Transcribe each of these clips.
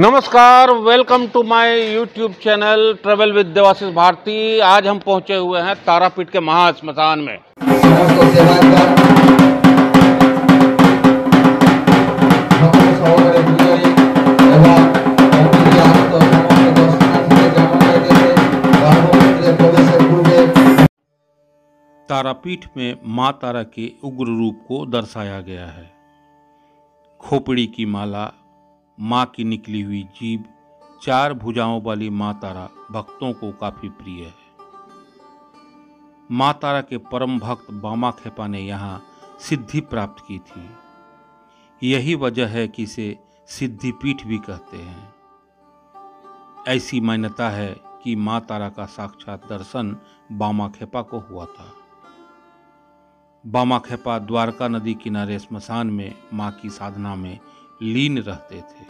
नमस्कार welcome to my YouTube channel travel with Devashish Bharti आज हम पहुँचे हुए हैं तारापीठ के महाश्मशान में। तारापीठ में माँ तारा के उग्र रूप को दर्शाया गया है। खोपड़ी की माला माँ की निकली हुई जीभ, चार भुजाओं वाली माँ तारा भक्तों को काफ़ी प्रिय है। माँ तारा के परम भक्त बामा खेपा ने यहाँ सिद्धि प्राप्त की थी। यही वजह है कि इसे सिद्धिपीठ भी कहते हैं। ऐसी मान्यता है कि माँ तारा का साक्षात दर्शन बामा खेपा को हुआ था। बामा खेपा द्वारका नदी किनारे स्मशान में माँ की साधना में लीन रहते थे।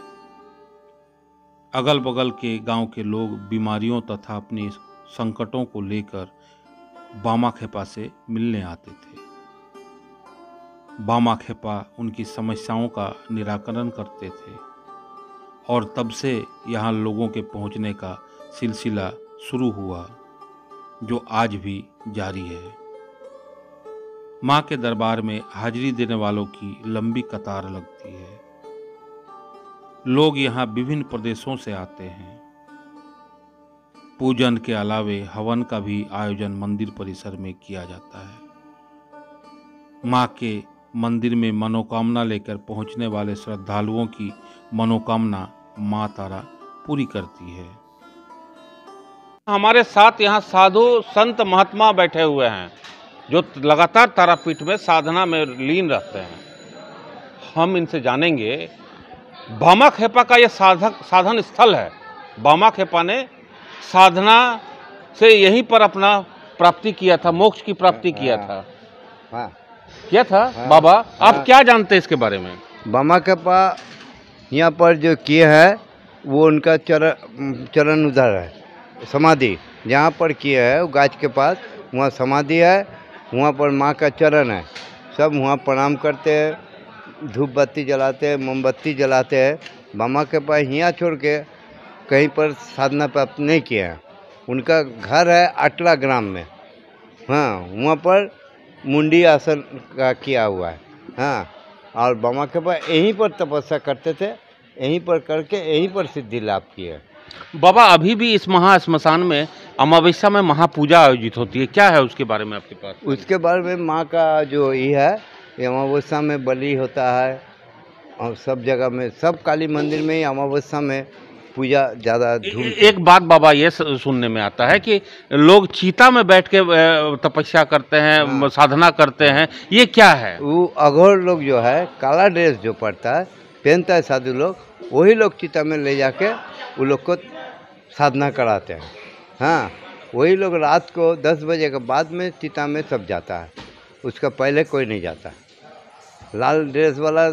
अगल बगल के गाँव के लोग बीमारियों तथा अपनी संकटों को लेकर बामा खेपा से मिलने आते थे। बामा खेपा उनकी समस्याओं का निराकरण करते थे और तब से यहाँ लोगों के पहुँचने का सिलसिला शुरू हुआ, जो आज भी जारी है। माँ के दरबार में हाजिरी देने वालों की लंबी कतार लगती है। लोग यहाँ विभिन्न प्रदेशों से आते हैं। पूजन के अलावे हवन का भी आयोजन मंदिर परिसर में किया जाता है। माँ के मंदिर में मनोकामना लेकर पहुँचने वाले श्रद्धालुओं की मनोकामना माँ तारा पूरी करती है। हमारे साथ यहाँ साधु संत महात्मा बैठे हुए हैं, जो लगातार तारापीठ में साधना में लीन रहते हैं। हम इनसे जानेंगे बामा खेपा का यह साधक साधन स्थल है। बामा खेपा ने साधना से यहीं पर अपना प्राप्ति किया था मोक्ष की प्राप्ति किया था। हाँ। किया था? हाँ, बाबा आप हाँ। क्या जानते हैं इसके बारे में? बामा के पा यहाँ पर जो किए है वो उनका चरण चरण उधर है समाधि। जहाँ पर किए है वो गाछ के पास वहाँ समाधि है वहाँ पर माँ का चरण है। सब वहाँ प्रणाम करते हैं। धूप बत्ती जलाते हैं मोमबत्ती जलाते हैं मामा के पास यहाँ छोड़ के कहीं पर साधना प्राप्त नहीं किए हैं। उनका घर है अटला ग्राम में। हाँ वहाँ पर मुंडी आसन का किया हुआ है। हाँ और बामा के पास यहीं पर तपस्या करते थे यहीं पर करके यहीं पर सिद्धि लाभ किए बाबा अभी भी इस महा श्मशान में अमावस्या में महापूजा आयोजित होती है। क्या है उसके बारे में आपके पास? उसके बारे में माँ का जो ये है अमावस्या में बलि होता है और सब जगह में सब काली मंदिर में ही अमावस्या में पूजा ज़्यादा धूम एक बात बाबा ये सुनने में आता है कि लोग चीता में बैठ के तपस्या करते हैं हाँ। साधना करते हैं ये क्या है? वो अघोर लोग जो है काला ड्रेस जो पड़ता है पहनता है साधु लोग वही लोग चीता में ले जाके वो लोग को साधना कराते हैं। हाँ वही लोग रात को दस बजे के बाद में चीता में सब जाता है उसका पहले कोई नहीं जाता। लाल ड्रेस वाला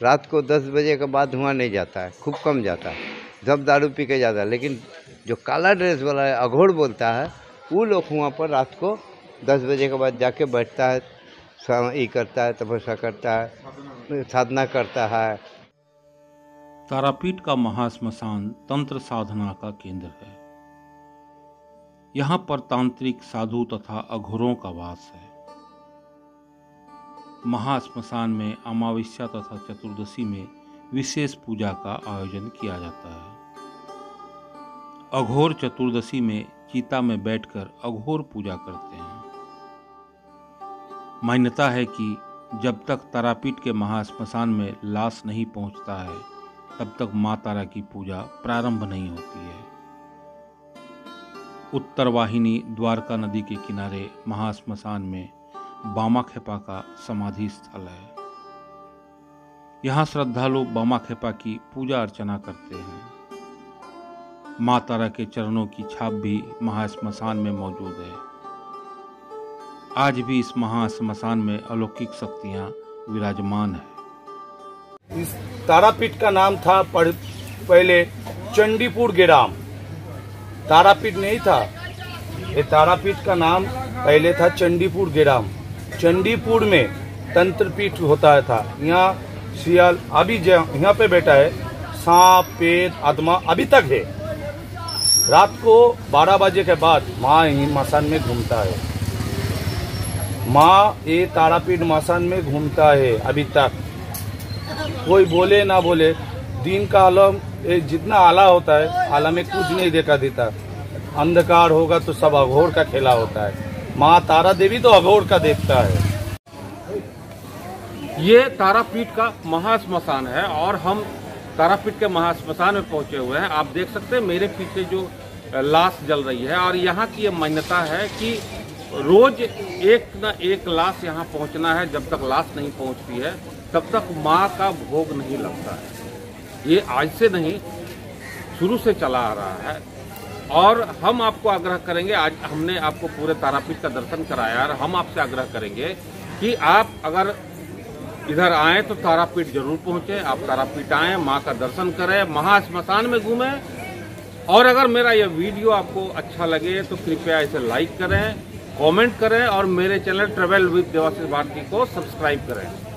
रात को दस बजे के बाद वहाँ नहीं जाता है, खूब कम जाता है। जब दारू पी के जाता है, लेकिन जो काला ड्रेस वाला है, अघोर बोलता है, वो लोग वहाँ पर रात को दस बजे के बाद जाके बैठता है ये करता है, तपस्या करता है, साधना करता है। तारापीठ का महाश्मशान तंत्र साधना का केंद्र है। यहाँ पर तांत्रिक साधु तथा अघोरों का वास है। महाश्मशान में अमावस्या तथा चतुर्दशी में विशेष पूजा का आयोजन किया जाता है। अघोर चतुर्दशी में चीता में बैठकर अघोर पूजा करते हैं। मान्यता है कि जब तक तारापीठ के महाश्मशान में लाश नहीं पहुँचता है, तब तक माँ तारा की पूजा प्रारंभ नहीं होती है। उत्तर वाहिनी द्वारका नदी के किनारे महाश्मशान में बामा खेपा का समाधि स्थल है। यहाँ श्रद्धालु बामा खेपा की पूजा अर्चना करते हैं। माँ तारा के चरणों की छाप भी महाश्मशान में मौजूद है। आज भी इस महाश्मशान में अलौकिक शक्तियाँ विराजमान है। इस तारापीठ का नाम था पहले चंडीपुर गेराम। तारापीठ नहीं था। ये तारापीठ का नाम पहले था चंडीपुर गेराम। चंडीपुर में तंत्रपीठ होता था। यहाँ सियाल अभी यहाँ पे बैठा है, सांप पेट आत्मा अभी तक है। रात को 12 बजे के बाद माँ ही मसान में घूमता है। माँ ये तारापीठ मसान में घूमता है अभी तक। कोई बोले ना बोले, दिन का आलम, ये जितना आला होता है, आला में कुछ नहीं देखा देता। अंधकार होगा तो सब अघोर का खेला होता है। माँ तारा देवी तो अघोर का देवता है। ये तारापीठ का महाश्मशान है और हम तारापीठ के महाश्मशान में पहुँचे हुए हैं। आप देख सकते हैं, मेरे पीछे जो लाश जल रही है और यहाँ की ये मान्यता है कि रोज एक न एक लाश यहाँ पहुँचना है। जब तक लाश नहीं पहुँचती है, तब तक माँ का भोग नहीं लगता है। ये आज से नहीं, शुरू से चला आ रहा है। और हम आपको आग्रह करेंगे, आज हमने आपको पूरे तारापीठ का दर्शन कराया और हम आपसे आग्रह करेंगे कि आप अगर इधर आए तो तारापीठ ज़रूर पहुँचे, आप तारापीठ आए, माँ का दर्शन करें, महाश्मशान में घूमें। और अगर मेरा यह वीडियो आपको अच्छा लगे तो कृपया इसे लाइक करें, कमेंट करें और मेरे channel travel with Devashish Bharti को सब्सक्राइब करें।